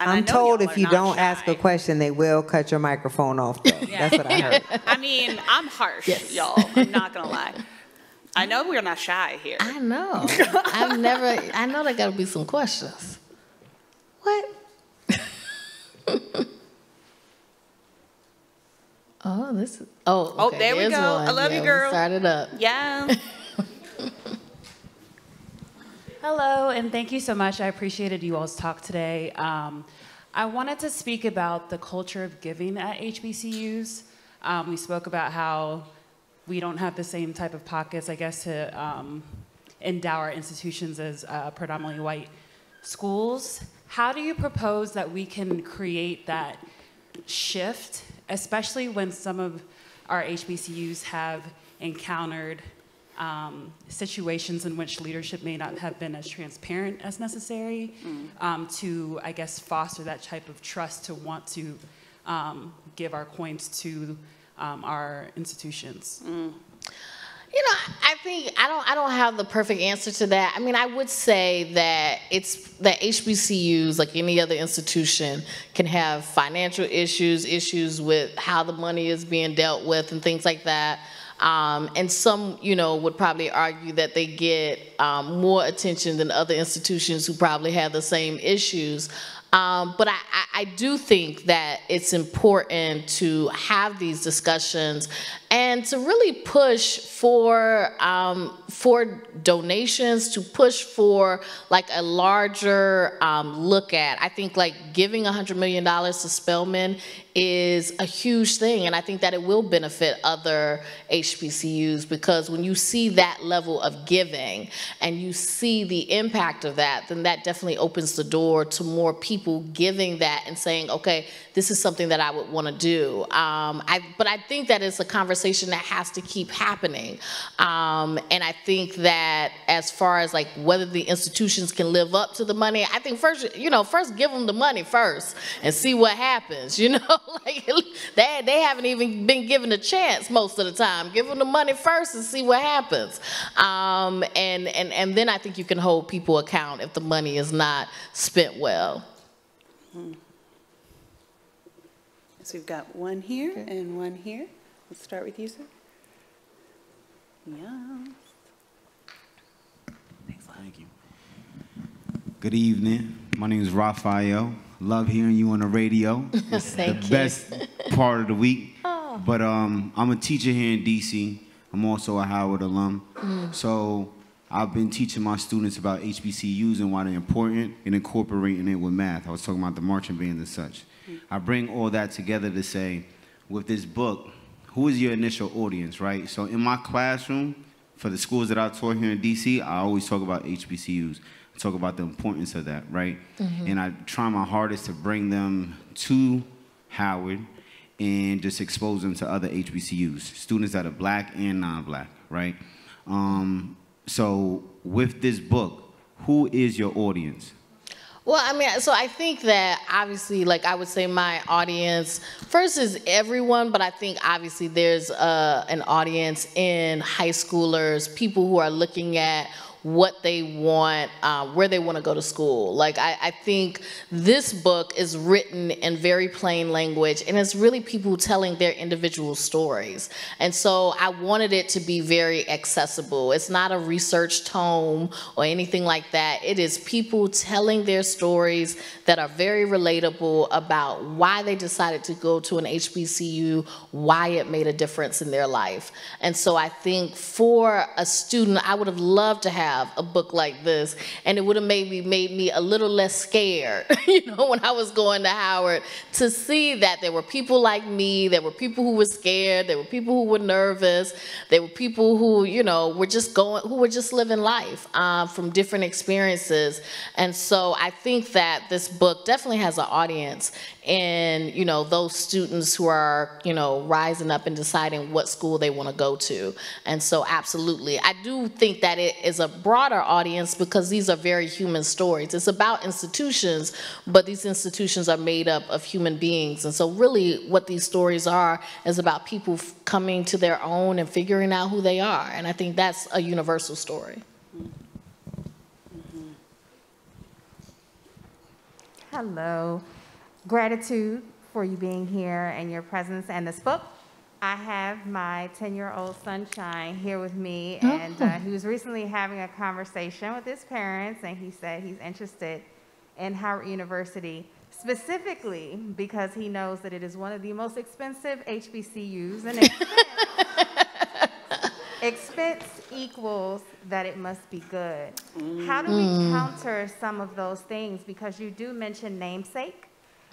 And I I'm told if you don't ask a question, they will cut your microphone off. Though. That's what I heard. I mean, I'm harsh, Yes. y'all, I'm not gonna lie. I know we're not shy here. I know. I've never, I know there gotta be some questions. What? oh, this is, oh, Oh, okay, there we there's go. I one. love you, Yeah, we girl. Started up. Yeah. Hello, and thank you so much. I appreciated you all's talk today. Um, I wanted to speak about the culture of giving at HBCUs. Um, we spoke about how we don't have the same type of pockets, I guess, to um, endow our institutions as uh, predominantly white schools. How do you propose that we can create that shift, especially when some of our HBCUs have encountered um, situations in which leadership may not have been as transparent as necessary um, to, I guess, foster that type of trust to want to um, give our coins to um, our institutions. You know, I think I don't I don't have the perfect answer to that. I mean, I would say that it's that HBCUs, like any other institution, can have financial issues, issues with how the money is being dealt with, and things like that. Um, and some, you know, would probably argue that they get um, more attention than other institutions who probably have the same issues. Um, but I, I, I do think that it's important to have these discussions and to really push for um, for donations, to push for like a larger um, look at. I think like giving $100 million to Spelman is a huge thing, and I think that it will benefit other HBCUs because when you see that level of giving and you see the impact of that, then that definitely opens the door to more people giving that and saying, okay, this is something that I would want to do. Um, I, but I think that it's a conversation that has to keep happening. Um, and I think that as far as like whether the institutions can live up to the money, I think first, you know, first give them the money first and see what happens. You know, like they they haven't even been given a chance most of the time. Give them the money first and see what happens. Um, and and and then I think you can hold people account if the money is not spent well. So we've got one here and one here. Let's start with you, sir. Yeah. Thanks. Thank you. Good evening. My name is Raphael. Love hearing you on the radio. It's Thank the you. best part of the week. Oh. But um, I'm a teacher here in DC. I'm also a Howard alum. Mm. So I've been teaching my students about HBCUs and why they're important and incorporating it with math. I was talking about the marching band and such. Mm. I bring all that together to say, with this book, who is your initial audience, right? So in my classroom, for the schools that I taught here in DC, I always talk about HBCUs. I talk about the importance of that, right? And I try my hardest to bring them to Howard and just expose them to other HBCUs, students that are black and non-black, right? Um, so with this book, who is your audience? Well, I mean, so I think that obviously, like I would say, my audience first is everyone, but I think obviously there's uh, an audience in high schoolers, people who are looking at what they want, uh, where they want to go to school. Like, I, I think this book is written in very plain language, and it's really people telling their individual stories. And so I wanted it to be very accessible. It's not a research tome or anything like that. It is people telling their stories that are very relatable about why they decided to go to an HBCU, why it made a difference in their life. And so I think for a student, I would have loved to have a book like this, and it would have maybe made me a little less scared, you know, when I was going to Howard, to see that there were people like me, there were people who were scared, there were people who were nervous, there were people who, you know, were just going, who were just living life uh, from different experiences. And so I think that this book definitely has an audience in, you know, those students who are, you know, rising up and deciding what school they want to go to. And so absolutely, I do think that it is a broader audience because these are very human stories. It's about institutions, but these institutions are made up of human beings. And so really what these stories are is about people coming to their own and figuring out who they are. And I think that's a universal story. Mm-hmm. Mm-hmm. Hello. Gratitude for you being here and your presence and this book. I have my 10-year-old Sunshine here with me, and uh, he was recently having a conversation with his parents, and he said he's interested in Howard University specifically because he knows that it is one of the most expensive HBCUs, and expense, expense equals that it must be good. How do we counter some of those things? Because you do mention namesake.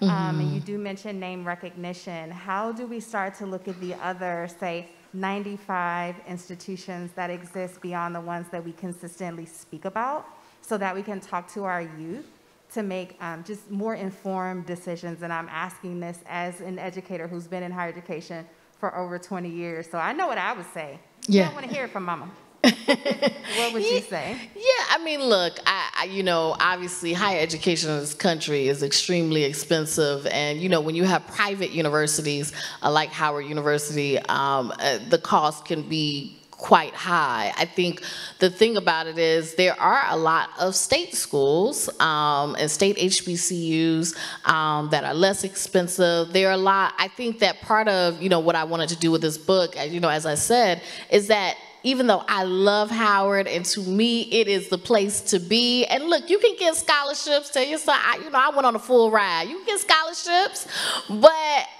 Um, and you do mention name recognition. How do we start to look at the other, say, 95 institutions that exist beyond the ones that we consistently speak about so that we can talk to our youth to make um, just more informed decisions? And I'm asking this as an educator who's been in higher education for over 20 years, so I know what I would say. Yeah. I want to hear it from Mama. what would you say? Yeah, I mean, look, I, I, you know, obviously higher education in this country is extremely expensive, and you know, when you have private universities uh, like Howard University, um, uh, the cost can be quite high. I think the thing about it is there are a lot of state schools um, and state HBCUs um, that are less expensive. There are a lot. I think that part of you know what I wanted to do with this book, you know, as I said, is that even though I love Howard and to me it is the place to be. And look, you can get scholarships. Tell your son, I, you know, I went on a full ride. You can get scholarships, but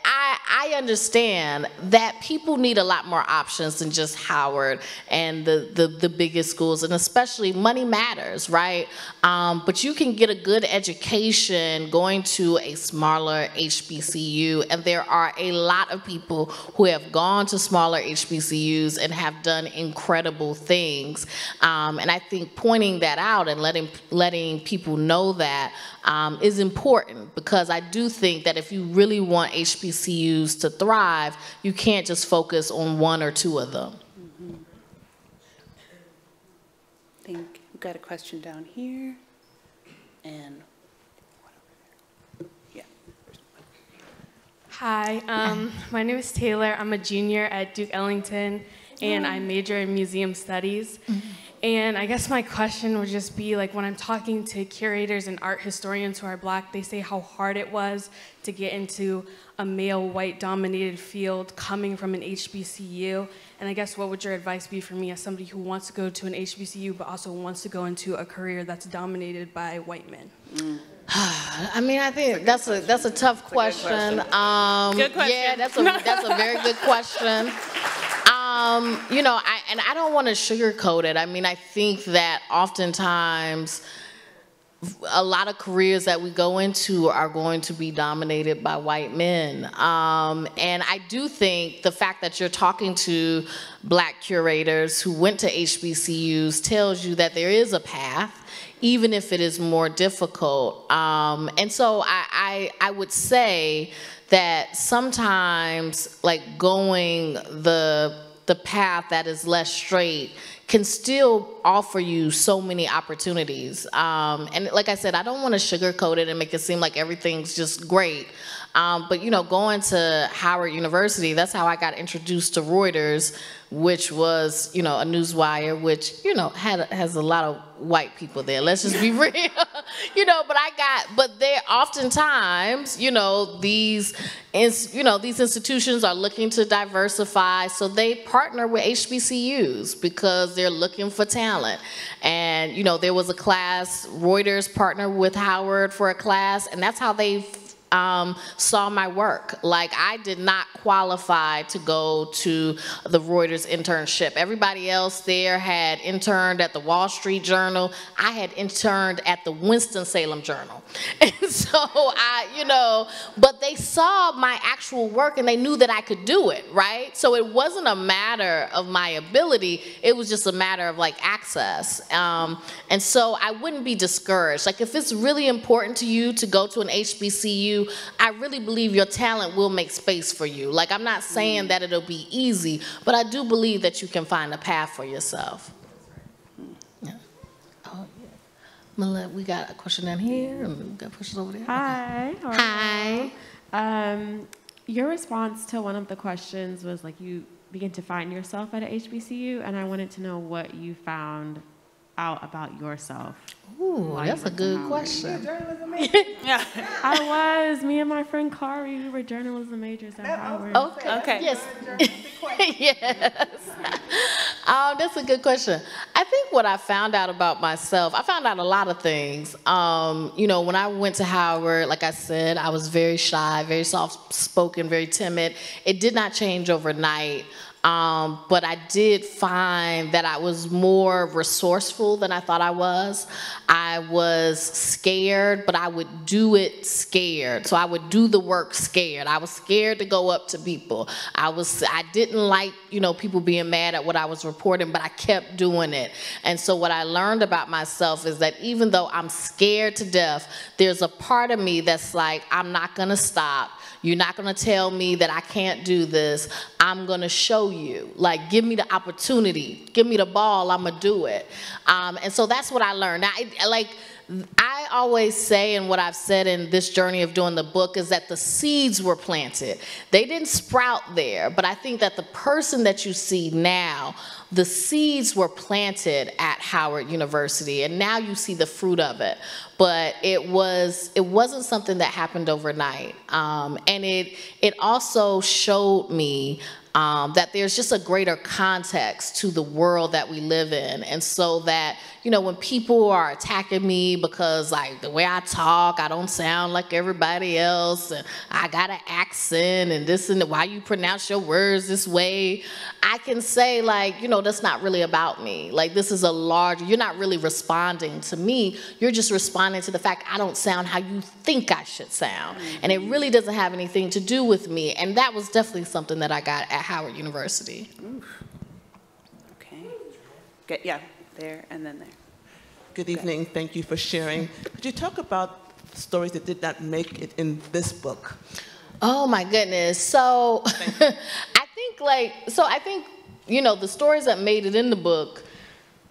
I I understand that people need a lot more options than just Howard and the the, the biggest schools, and especially money matters, right? Um, but you can get a good education going to a smaller HBCU, and there are a lot of people who have gone to smaller HBCUs and have done incredible things. Um, and I think pointing that out and letting letting people know that um, is important because I do think that if you really want HBCUs to thrive, you can't just focus on one or two of them. I think we've got a question down here, and, yeah. Hi, um, my name is Taylor. I'm a junior at Duke Ellington, and I major in museum studies. And I guess my question would just be like when I'm talking to curators and art historians who are black, they say how hard it was to get into a male white dominated field coming from an HBCU. And I guess what would your advice be for me as somebody who wants to go to an HBCU but also wants to go into a career that's dominated by white men? I mean, I think that's a that's a tough question. Um, Good question. Yeah, that's a that's a very good question. Um, you know, I, and I don't want to sugarcoat it. I mean, I think that oftentimes a lot of careers that we go into are going to be dominated by white men. Um, and I do think the fact that you're talking to black curators who went to HBCUs tells you that there is a path even if it is more difficult. Um, and so I, I, I would say that sometimes like going the the path that is less straight can still offer you so many opportunities. Um, and like I said, I don't want to sugarcoat it and make it seem like everything's just great. Um, but you know, going to Howard University, that's how I got introduced to Reuters, which was you know a newswire, which you know had has a lot of white people there. Let's just be real, you know. But I got, but they oftentimes, you know, these, ins, you know, these institutions are looking to diversify, so they partner with HBCUs because they're looking for talent. And you know, there was a class, Reuters partnered with Howard for a class, and that's how they um, saw my work. Like I did not qualify to go to the Reuters internship. Everybody else there had interned at the Wall Street Journal. I had interned at the Winston-Salem Journal. And so I, you know, but they saw my actual work and they knew that I could do it, right? So it wasn't a matter of my ability, it was just a matter of like access. Um, and so I wouldn't be discouraged. Like if it's really important to you to go to an HBCU, I really believe your talent will make space for you. Like, I'm not saying that it'll be easy, but I do believe that you can find a path for yourself. Yeah. Oh, yeah. We got a question down here, and we got questions over there. Hi. are Hi. Um, your response to one of the questions was like you begin to find yourself at a HBCU, and I wanted to know what you found out about yourself. Ooh, that's a good question. I was. Me and my friend Kari, we were journalism majors at Howard. Okay. Okay. Yes. yes. Um, that's a good question. I think what I found out about myself, I found out a lot of things. Um, you know, when I went to Howard, like I said, I was very shy, very soft spoken, very timid. It did not change overnight. Um, but I did find that I was more resourceful than I thought I was. I was scared, but I would do it scared. So I would do the work scared. I was scared to go up to people. I was I didn't like, you know, people being mad at what I was reporting, but I kept doing it. And so what I learned about myself is that even though I'm scared to death, there's a part of me that's like, I'm not gonna stop. You're not gonna tell me that I can't do this. I'm gonna show you. Like, give me the opportunity. Give me the ball. I'm gonna do it. Um, and so that's what I learned. I, like, I always say, and what I've said in this journey of doing the book, is that the seeds were planted. They didn't sprout there, but I think that the person that you see now, the seeds were planted at Howard University, and now you see the fruit of it. But it was it wasn't something that happened overnight, um, and it it also showed me um, that there's just a greater context to the world that we live in. And so that, you know, when people are attacking me because like the way I talk, I don't sound like everybody else, and I got an accent and this and why you pronounce your words this way, I can say like, you know, that's not really about me. Like this is a large, you're not really responding to me. You're just responding to the fact I don't sound how you think I should sound. And it really doesn't have anything to do with me. And that was definitely something that I got at Howard University. Okay. Get, yeah, there and then there. Good evening. Thank you for sharing. Could you talk about stories that did not make it in this book? Oh my goodness. So I think like so I think you know the stories that made it in the book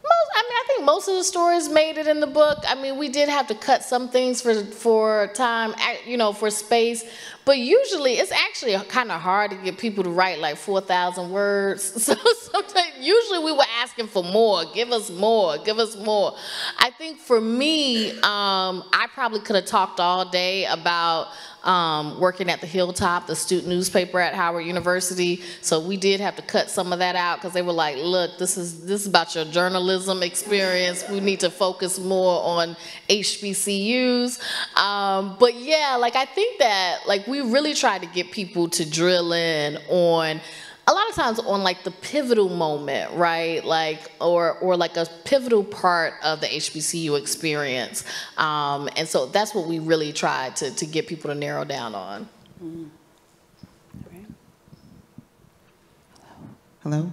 most, I mean, I think most of the stories made it in the book. I mean, we did have to cut some things for for time, you know, for space. But usually, it's actually kind of hard to get people to write like four thousand words. So sometimes, usually, we were asking for more. Give us more. Give us more. I think for me, um, I probably could have talked all day about um, working at the Hilltop, the student newspaper at Howard University. So we did have to cut some of that out because they were like, look, this is this is about your journalism experience. We need to focus more on HBCUs. Um, but yeah, like I think that like we really tried to get people to drill in on a lot of times on like the pivotal moment, right? Like, or or like a pivotal part of the HBCU experience. Um, and so that's what we really try to, to get people to narrow down on. Mm. Hello?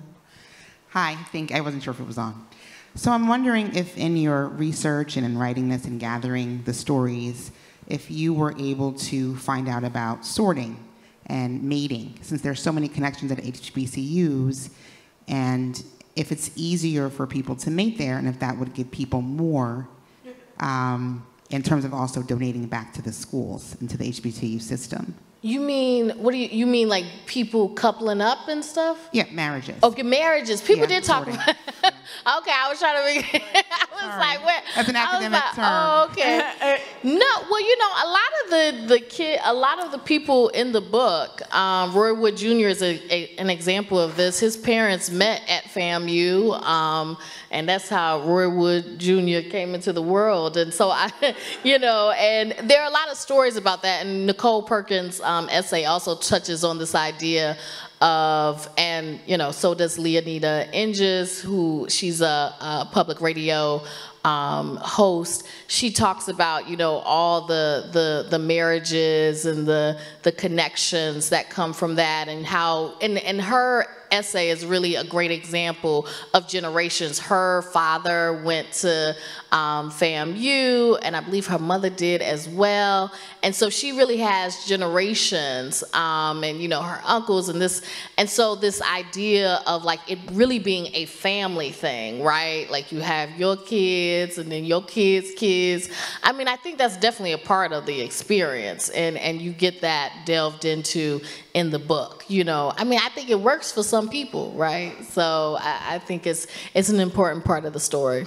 Hi, I think I wasn't sure if it was on. So I'm wondering if in your research and in writing this and gathering the stories, if you were able to find out about sorting and mating, since there's so many connections at HBCUs, and if it's easier for people to mate there, and if that would give people more um, in terms of also donating back to the schools and to the HBCU system. You mean what do you you mean like people coupling up and stuff? Yeah, marriages. Okay, marriages. People Yeah, did talk about. Okay, I was trying to. Make, I was like, what? That's an I was academic like, term. Oh, okay. no, well, you know, a lot of the the kid, a lot of the people in the book, um, Roy Wood Jr. is a, a, an example of this. His parents met at FAMU, um, and that's how Roy Wood Jr. came into the world. And so I, you know, and there are a lot of stories about that. And Nichole Perkins' um, essay also touches on this idea of, and you know, so does Leoneda Inges, who she's a, a public radio um, host. She talks about, you know, all the the the marriages and the the connections that come from that, and how, and and her essay is really a great example of generations. Her father went to um, FAMU, and I believe her mother did as well. And so she really has generations, um, and you know her uncles and this, and so this idea of like it really being a family thing, right? Like you have your kids, and then your kids' kids. I mean, I think that's definitely a part of the experience, and and you get that delved into in the book. You know, I mean, I think it works for some people, right? So I, I think it's it's an important part of the story.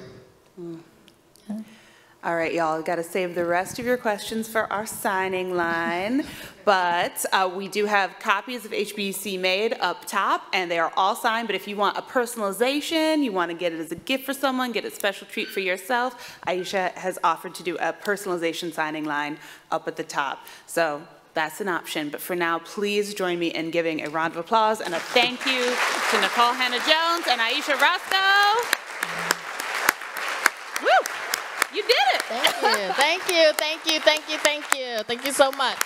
All right, y'all, got to save the rest of your questions for our signing line. But uh, we do have copies of HBC Made up top, and they are all signed. But if you want a personalization, you want to get it as a gift for someone, get a special treat for yourself, Ayesha has offered to do a personalization signing line up at the top. So that's an option. But for now, please join me in giving a round of applause and a thank you to Nikole Hannah-Jones and Ayesha Rascoe. Woo! You did it! Thank you, thank you, thank you, thank you, thank you, thank you so much.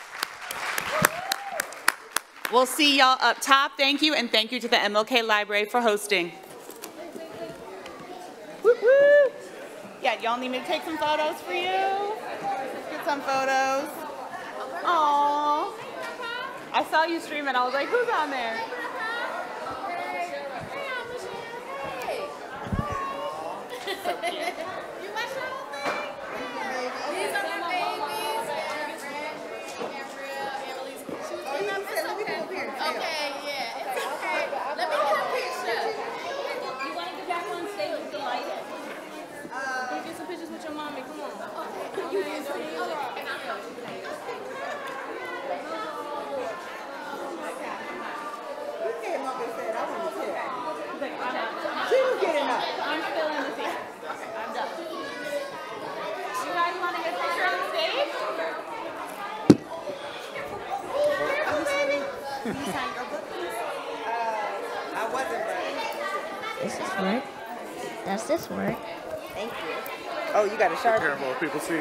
We'll see y'all up top. Thank you, and thank you to the MLK Library for hosting. Woo woo! Yeah, y'all need me to take some photos for you? Let's get some photos. Aww. I saw you streaming. I was like, who's on there? Okay, yeah, it's okay. Let me get a picture. You want to get back on stage with the light? Can you get some pictures with your mommy? Come on. She was getting up. I'm still in the seat. I'm done. You guys want to get a picture on stage? I wasn't ready. This is work. Does this work? Thank you. Oh, you got a sharpie. Careful, people see.